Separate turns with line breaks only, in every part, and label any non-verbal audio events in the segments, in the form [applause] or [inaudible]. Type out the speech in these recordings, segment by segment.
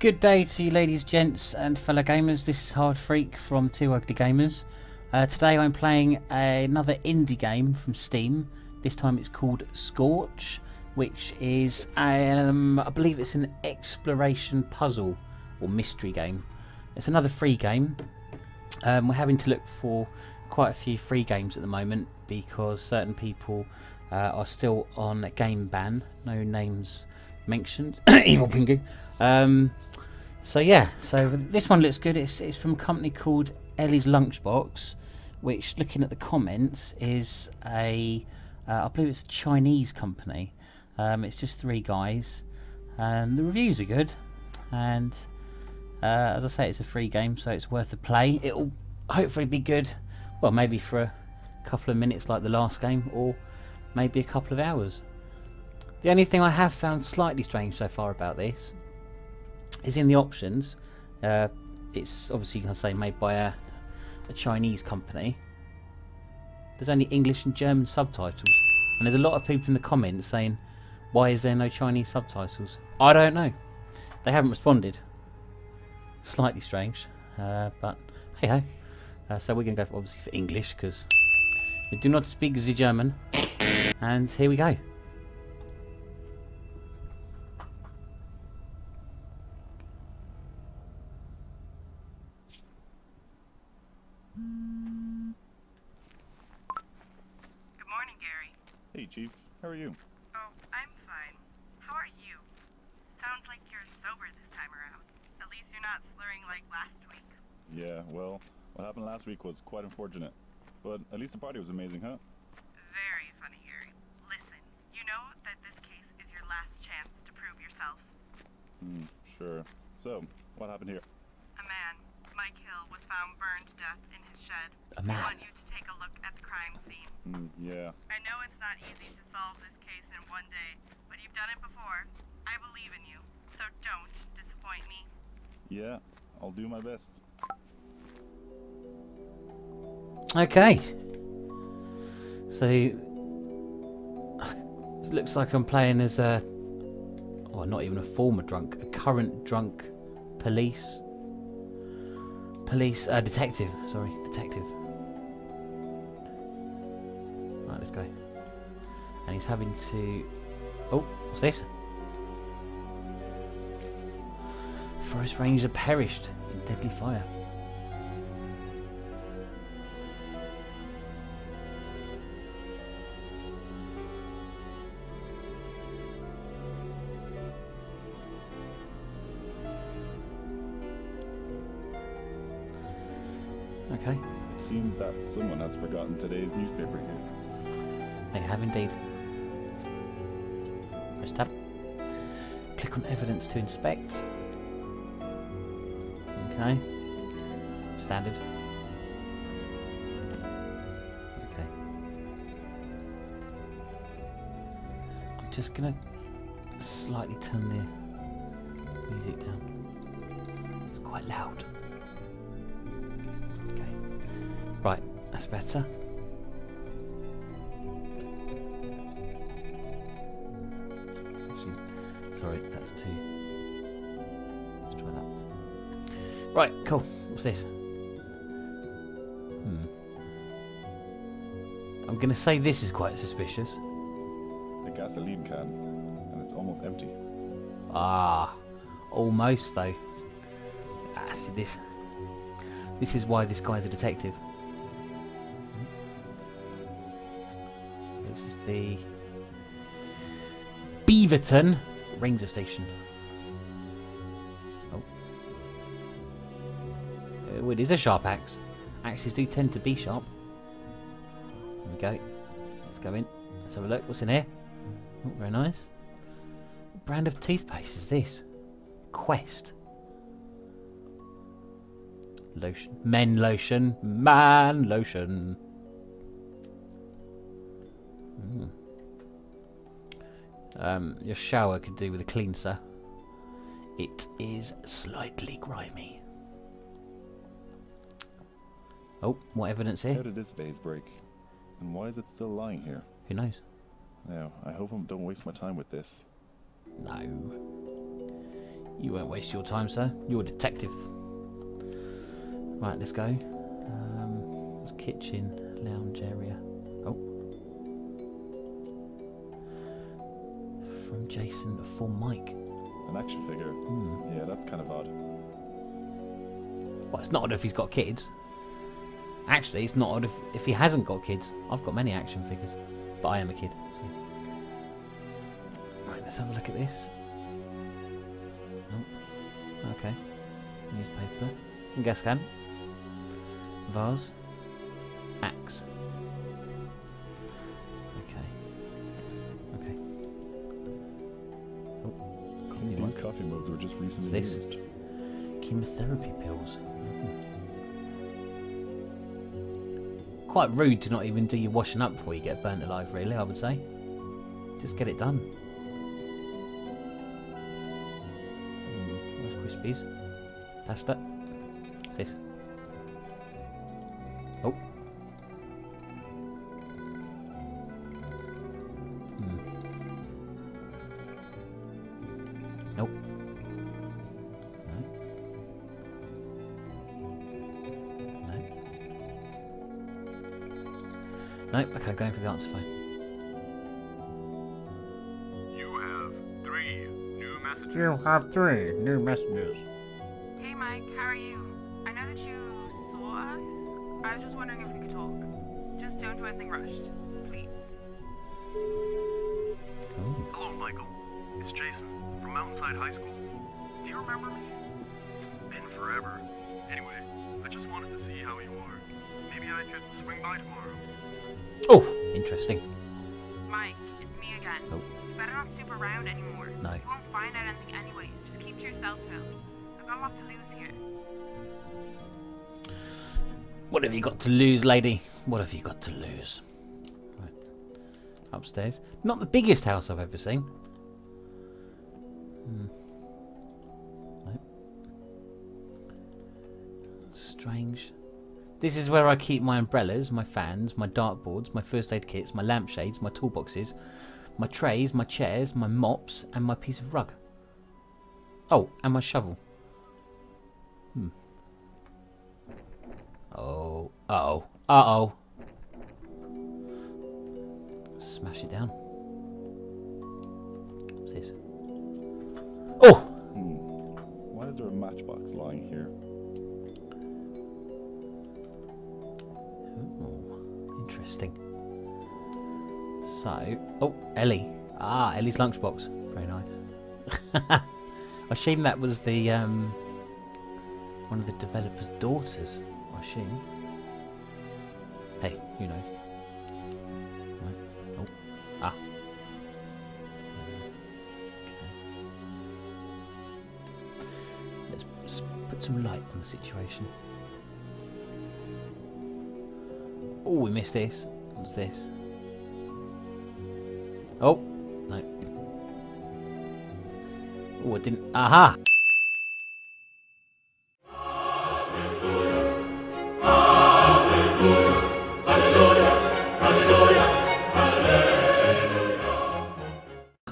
Good day to you ladies, gents and fellow gamers. This is Hard Freak from Two Ugly Gamers. Uh, today I'm playing another indie game from Steam. This time it's called Scorch, which is, um, I believe it's an exploration puzzle or mystery game. It's another free game. Um, we're having to look for quite a few free games at the moment because certain people uh, are still on game ban. No names mentioned. [coughs] Evil Pingu. Um, so yeah, so this one looks good. It's it's from a company called Ellie's Lunchbox, which looking at the comments is a uh, I believe it's a Chinese company. Um, it's just three guys, and the reviews are good. And uh, as I say, it's a free game, so it's worth a play. It'll hopefully be good. Well, maybe for a couple of minutes like the last game, or maybe a couple of hours. The only thing I have found slightly strange so far about this is in the options. Uh, it's obviously, you can say, made by a, a Chinese company. There's only English and German subtitles, and there's a lot of people in the comments saying, "Why is there no Chinese subtitles?" I don't know. They haven't responded. Slightly strange, uh, but hey ho. Uh, so we're going to go for, obviously for English because we do not speak the German. And here we go.
How are you?
Oh, I'm fine. How are you? Sounds like you're sober this time around. At least you're not slurring like last week.
Yeah, well, what happened last week was quite unfortunate. But at least the party was amazing, huh?
Very funny, Gary. Listen, you know that this case is your last chance to prove yourself.
Hmm, sure. So, what happened here?
A man, Mike Hill, was found burned to death in his shed.
A
I
man.
want you to take a look at the crime scene.
Hmm, yeah.
I know it's not easy to solve this case in one day, but you've done it before. I believe in you, so don't disappoint me.
Yeah, I'll do my best.
Okay. So it looks like I'm playing as a, or not even a former drunk, a current drunk police, police uh, detective. Sorry, detective. Right, let's go. And he's having to. Oh, what's this? Forest ranger perished in deadly fire.
Seems that someone has forgotten today's newspaper here.
They have indeed. Press tab. Click on evidence to inspect. Okay. Standard. Okay. I'm just gonna slightly turn the music down. It's quite loud. That's better. Actually, sorry, that's two. Let's try that. Right, cool. What's this? Hmm. I'm going to say this is quite suspicious.
A gasoline can, and it's almost empty.
Ah, almost though. Ah, see this. This is why this guy's a detective. The Beaverton Ranger Station. Oh. Oh, it is a sharp axe. Axes do tend to be sharp. There we go. Let's go in. Let's have a look. What's in here? Oh, very nice. What brand of toothpaste is this? Quest. Lotion. Men lotion. Man lotion. Mm. Um, your shower could do with a cleanser. It is slightly grimy. Oh, what evidence
How
here?
did this vase break? And why is it still lying here?
Who knows?
Now, I hope I don't waste my time with this.
No. You won't waste your time, sir. You're a detective. Right, let's go. Um, kitchen, lounge area. From Jason for Mike.
An action figure.
Hmm.
Yeah, that's kind of odd.
Well, it's not odd if he's got kids. Actually, it's not odd if, if he hasn't got kids. I've got many action figures, but I am a kid. So. Right, let's have a look at this. Oh, okay. Newspaper. Gas can. Vase.
Were just recently
this?
used.
Chemotherapy pills. Mm. Quite rude to not even do your washing up before you get burnt alive, really, I would say. Just get it done. Mm, Where's Crispies? Pasta. What's this? For the answer phone.
You have three new messages.
You have three new messages.
Hey Mike, how are you? I know that you saw us. I was just wondering if we could talk. Just don't do anything rushed, please.
Oh.
Hello, Michael. It's Jason from Mountainside High School. Do you remember me? It's been forever. Anyway, I just wanted to see how you are. Maybe I could swing by tomorrow.
Oh, interesting.
Mike, it's me again.
Oh.
You better not snoop around anymore.
No.
You won't find out anything anyways. Just keep to yourself, Phil. I've got a lot to lose here.
What have you got to lose, lady? What have you got to lose? Right. Upstairs. Not the biggest house I've ever seen. Hmm. No. Strange. This is where I keep my umbrellas, my fans, my dartboards, my first aid kits, my lampshades, my toolboxes, my trays, my chairs, my mops, and my piece of rug. Oh, and my shovel. Hmm. Oh, uh oh, uh oh. Smash it down. What's this? Oh!
Why is there a matchbox lying here?
Interesting. So, oh, Ellie. Ah, Ellie's lunchbox. Very nice. [laughs] I assume that was the um, one of the developer's daughters. I assume. Hey, who knows? No. Oh, ah. Okay. Let's put some light on the situation. Oh, we missed this. What's this? Oh, no. Oh, I didn't. Aha!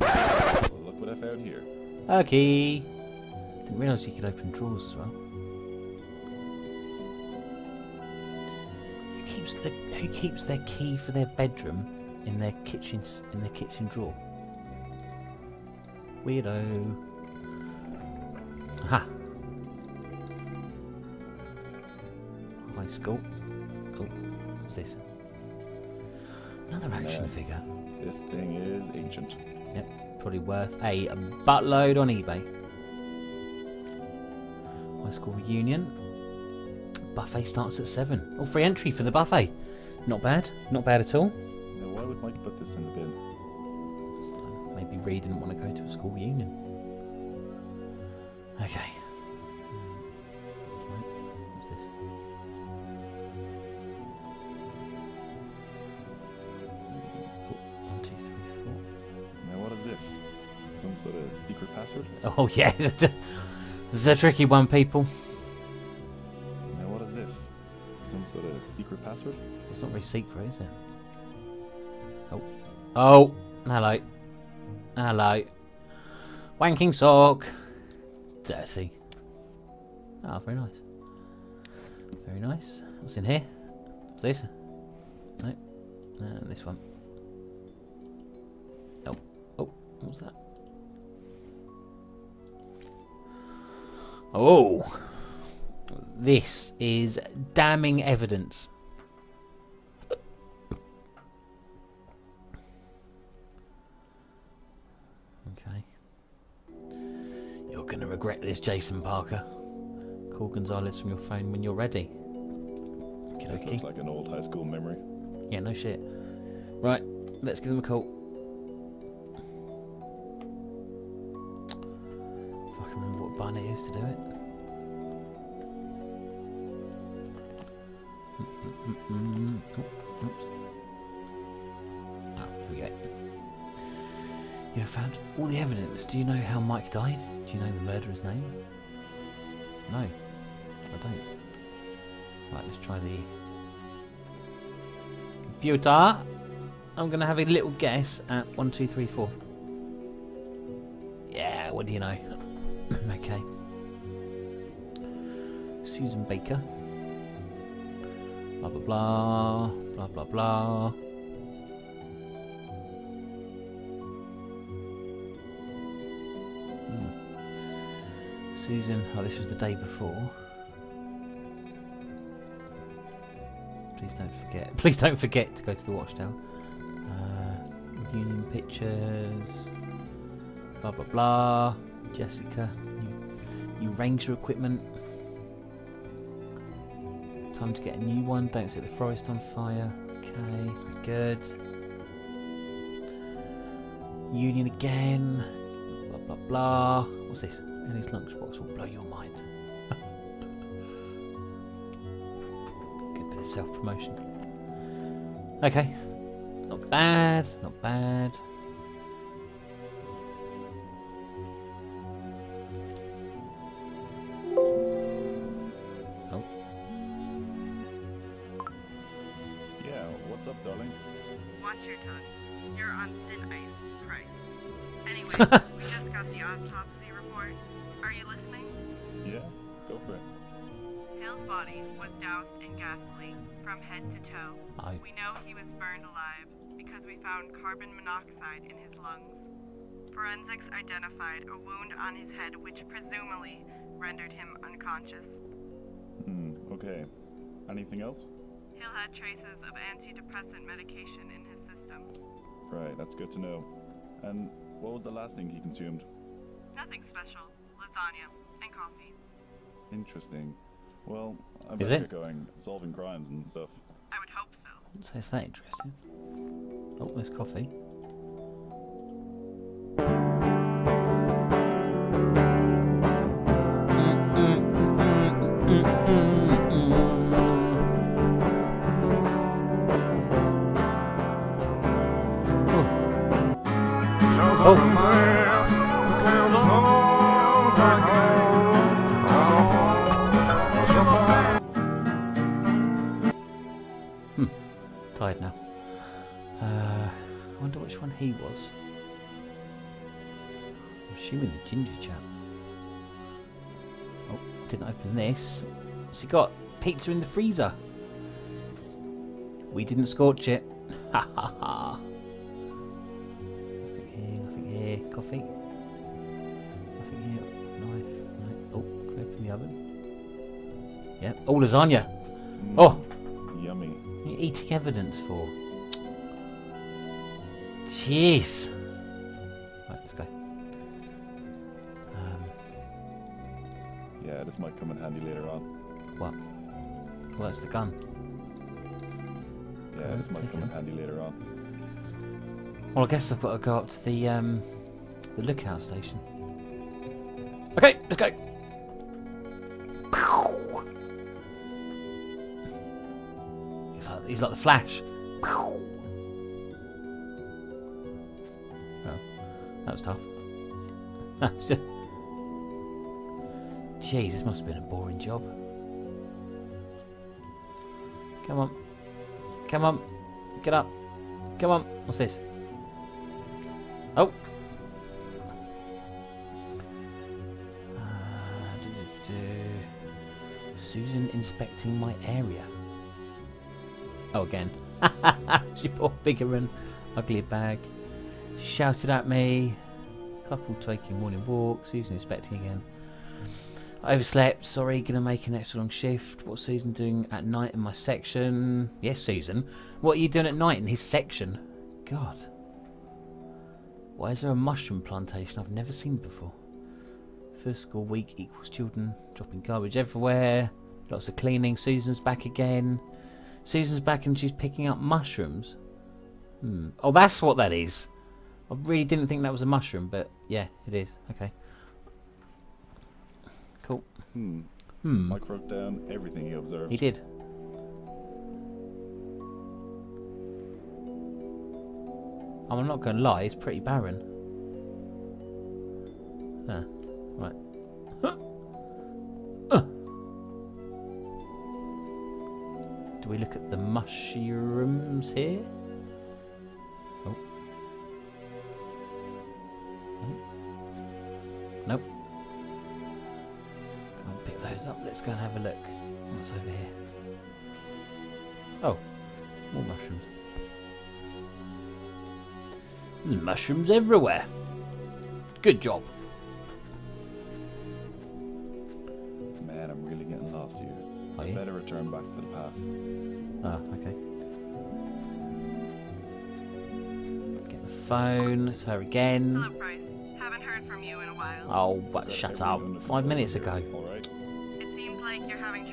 Well, look what I found here.
Okay. Didn't realise you could open drawers as well. Keeps the Who keeps their key for their bedroom in their kitchen in their kitchen drawer? Weirdo. Ha. High school. Oh, what's this? Another action
Yeah.
figure.
This thing is ancient.
Yep, probably worth a buttload on eBay. High school reunion. Buffet starts at seven. Oh, free entry for the buffet. Not bad. Not bad at all.
Now, why would Mike put this in the bin?
Maybe Reed didn't want to go to a school reunion. Okay. What's this? One, two, three, four.
Now, what is this? Some sort of secret password?
Oh, [laughs] yes. this is a tricky one, people.
Secret,
is it? Oh. Oh! Hello. Hello. Wanking sock. dirty. Ah, very nice. Very nice. What's in here? What's this? No. Uh, this one. Oh. Oh, what was that? Oh! This is damning evidence. Regret this, Jason Parker. Call Gonzalez from your phone when you're ready. Okay.
looks like an old high school memory.
Yeah, no shit. Right, let's give them a call. If I can remember what button it is to do it. Mm-mm-mm. Oh, oops. You have found all the evidence. Do you know how Mike died? Do you know the murderer's name? No, I don't. Right, let's try the computer. I'm gonna have a little guess at one, two, three, four. Yeah, what do you know? [coughs] okay. Susan Baker. Blah blah blah blah blah blah. Susan, oh, this was the day before. Please don't forget. [laughs] Please don't forget to go to the watchtower. Uh, union pictures. Blah blah blah. Jessica, you, you ranger equipment. Time to get a new one. Don't set the forest on fire. Okay, good. Union again. Blah blah. What's this? Ellie's lunchbox will blow your mind. [laughs] Good bit of self promotion. Okay. Not bad, not bad.
Was doused in gasoline from head to toe.
I
We know he was burned alive because we found carbon monoxide in his lungs. Forensics identified a wound on his head which presumably rendered him unconscious.
Hmm, okay. Anything else?
Hale had traces of antidepressant medication in his system.
Right, that's good to know. And what was the last thing he consumed?
Nothing special. Lasagna and coffee.
Interesting. Well, I
Is
bet you're going solving crimes and stuff.
I would hope so.
wouldn't say it's that interesting. Oh, there's coffee. Ginger chap. Oh, didn't open this. What's he got? Pizza in the freezer. We didn't scorch it. [laughs] Ha ha ha. Nothing here, nothing here. Coffee. Nothing here. Knife. No. Oh, can we open the oven? Yep. Oh, lasagna.
Mm,
Oh,
Yummy.
what are you eating evidence for? Jeez. Right, let's go.
Yeah, this might come in handy later on.
what? Well, that's the gun.
Yeah, this might come in handy later on.
Well, I guess I've got to go up to the um, the lookout station. Okay, let's go. He's like, he's like the Flash. Oh, that was tough. [laughs] Jeez, this must have been a boring job. Come on. Come on. Get up. Come on. What's this? Oh. Uh, Du-du-du. Susan inspecting my area. Oh, again. [laughs] she bought bigger and uglier bag. She shouted at me. Couple taking morning walk. Susan inspecting again. Overslept. Sorry, gonna make an extra long shift. What's Susan doing at night in my section? Yes, Susan. What are you doing at night in his section? God. Why is there a mushroom plantation I've never seen before? First school week equals children dropping garbage everywhere. Lots of cleaning. Susan's back again. Susan's back and she's picking up mushrooms. Hmm. Oh, that's what that is. I really didn't think that was a mushroom, but yeah, it is. Okay. Cool.
Hmm.
Hmm.
Mike wrote down everything he observed.
He did. I'm not going to lie, it's pretty barren. Ah, right. Uh. [gasps] Do we look at the mushrooms here? Can't pick those up. Let's go and have a look. What's over here? Oh, more mushrooms. There's mushrooms everywhere. Good job.
Man, I'm really getting lost here.
Are you?
Better return back to the path.
Ah, okay. Get the phone. It's her again.
Hello, Price. Haven't heard from you in a while.
Oh, but shut up. Five minutes ago.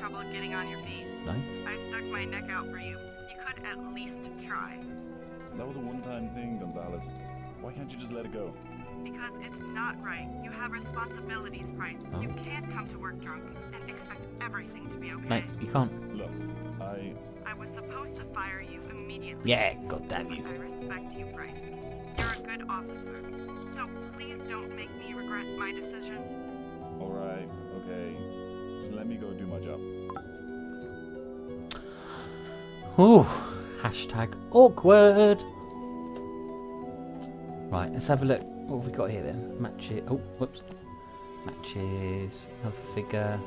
Trouble getting on your feet.
No?
I stuck my neck out for you. You could at least try.
That was a one-time thing, Gonzalez. Why can't you just let it go?
Because it's not right. You have responsibilities, Price. You
Oh.
can't come to work drunk and expect everything to be okay.
Mate, you can't.
Look, I
I was supposed to fire you immediately.
Yeah, god damn you.
I respect you, Price. You're a good officer. So please don't make me regret my decision.
all right, okay. Just let me go do my job.
Ooh, hashtag awkward. Right, let's have a look. What have we got here then? Matches. Oh, whoops. Matches. Another figure.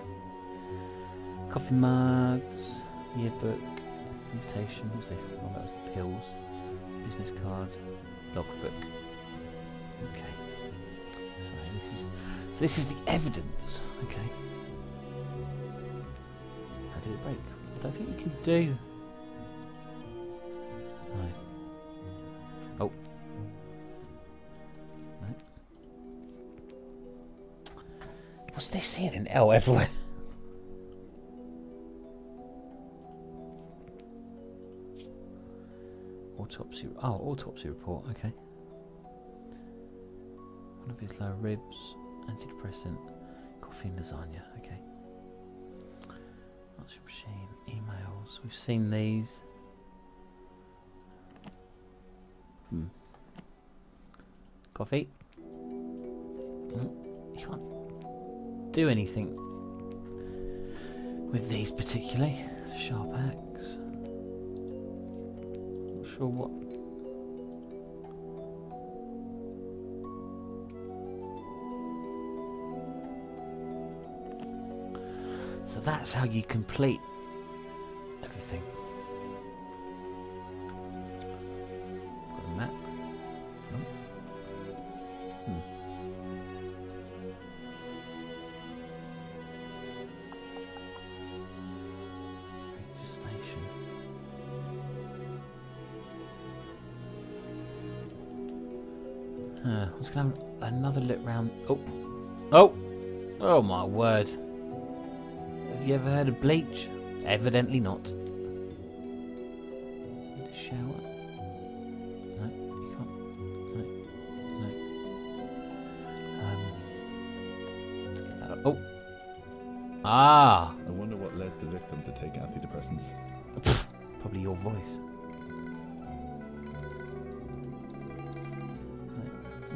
Coffee mugs. Yearbook. Invitation. What's this? Oh, that was the pills. Business card. Logbook. Okay. So this is. So this is the evidence. Okay. Did it break? I don't think you can do. No. Oh. No. What's this here then? L everywhere. Autopsy. Oh, autopsy report. Okay. One of his lower ribs. Antidepressant. Coffee and lasagna. Okay. Machine. Emails. We've seen these. Hmm. Coffee. Mm, You can't do anything with these particularly. It's a sharp axe. Not sure what. So that's how you complete everything. You ever heard of bleach? Evidently not. A shower? No, you can't. No, no. Um, let's get that up. Oh, ah,
I wonder what led the victim to take antidepressants. [laughs]
probably your voice.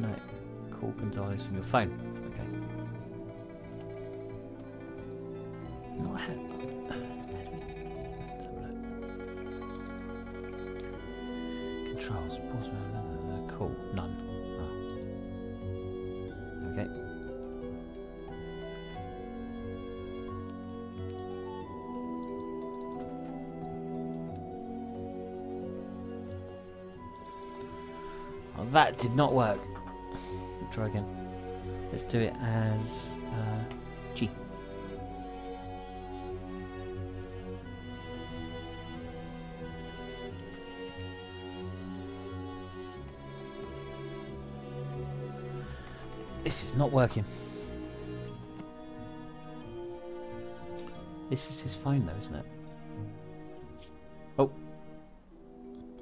No, no. Call Gonzalez from your phone. Okay. Controls, pause, cool, none. Oh. Okay. Oh, that did not work. Try again. Let's do it as. Uh, This is not working. This is his phone though, isn't it? Oh.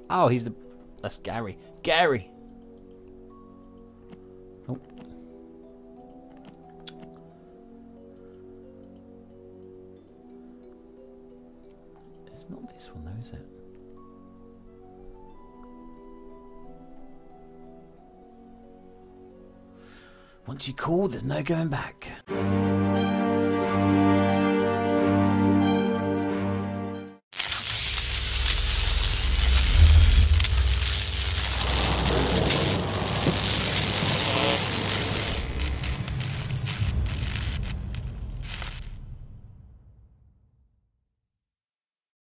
Oh, he's the... That's Gary. Gary! Oh. It's not this one though, is it? Once you call, there's no going back.